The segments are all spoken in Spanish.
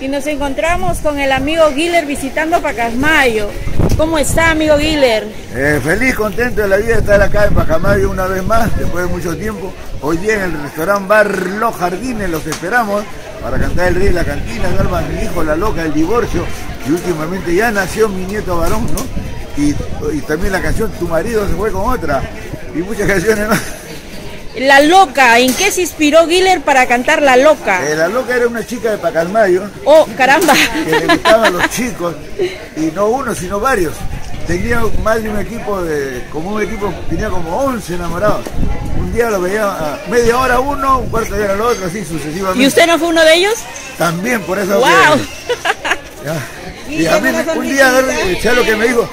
y nos encontramos con el amigo Guiller visitando Pacasmayo. ¿Cómo está, amigo Guiller? Eh, feliz, contento de la vida de estar acá en Pacasmayo una vez más, después de mucho tiempo. Hoy día en el restaurante Bar Los Jardines los esperamos para cantar el rey de la cantina, Galva, mi hijo, la loca, el divorcio. Y últimamente ya nació mi nieto varón, ¿no? Y también la canción Tu marido se fue con otra. Y muchas canciones más. La Loca, ¿en qué se inspiró Guiller para cantar La Loca? Eh, la loca era una chica de Pacasmayo Oh, caramba. que le gustaban los chicos, y no uno, sino varios. Tenía más de un equipo, de, como un equipo, tenía como 11 enamorados. Un día lo veía a media hora uno, un cuarto de hora al otro, así sucesivamente. ¿Y usted no fue uno de ellos? También, por eso. ¡Wow! que-. Y a mí un día, ya lo que me dijo,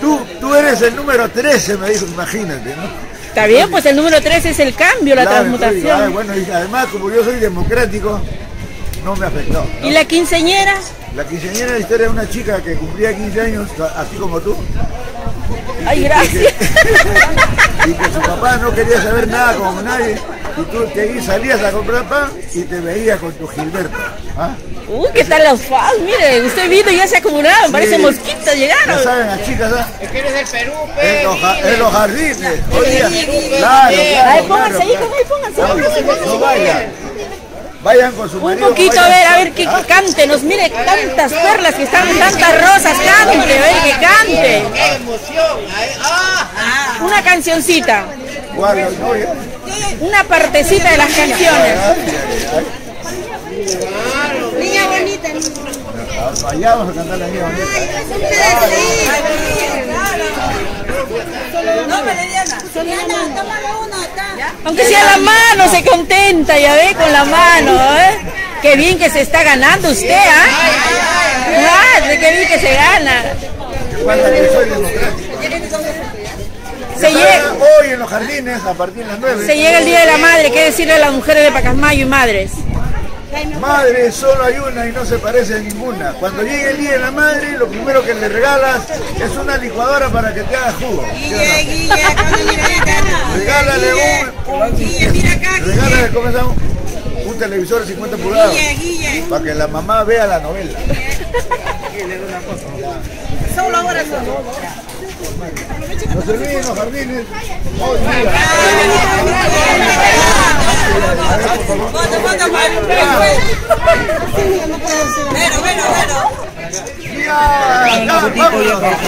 tú, tú eres el número 13, me dijo, imagínate, ¿no? Está bien, pues el número 3 es el cambio, la Claro, transmutación. ah, bueno, y además, como yo soy democrático, no me afectó. ¿no? ¿Y la quinceñera? La quinceañera de la historia de una chica que cumplía 15 años, así como tú, Ay, gracias. y que su papá no quería saber nada con nadie, y tú te salías a comprar pan y te veías con tu Gilberto. ¿ah? Uy, ¿qué tal los fans? Mire, usted vino y ya se acumularon, parece Sí. mosquitos Ya llegaron. saben, las chicas, ¿ah? Es que eres del Perú, pe. En los, en los jardines. Oye, claro, claro. Ay, pónganse claro, ahí, claro. ahí, pónganse. No, no vayan. Vayan con su Un marido. poquito, a ver, a ver, que, ¿Ah? que cántenos, mire, tantas perlas que están, tantas rosas, cante, a ver, que cante. ¡Qué emoción! ¡Ah! Una cancioncita, ¿Cuál, la novia? Una partecita de las canciones. Niña bonita. Allá vamos a cantar la niña bonita. No, Valeriana. Soriana, tómale uno, está. Aunque sea la mano, se contenta, ya ve, con la mano, ¿eh? Qué bien que se está ganando usted, ¿ah? Ah, de qué bien que se gana. Falta que soy democrático. Se llega, Hoy en los jardines, a partir de las 9. se llega el Día de la Madre, ¿qué decirle a las mujeres de Pacasmayo y madres? Madre, solo hay una y no se parece a ninguna. Cuando llegue el día de la madre, lo primero que le regalas es una licuadora para que te haga jugo. Guille, Guille. Regálale un, un- Guille, mira acá, regálale, ¿cómo se llama? Un televisor de 50 pulgadas Guille, Guille. para que la mamá vea la novela. Solo ahora solo. Los los jardines. Bueno, bueno, bueno.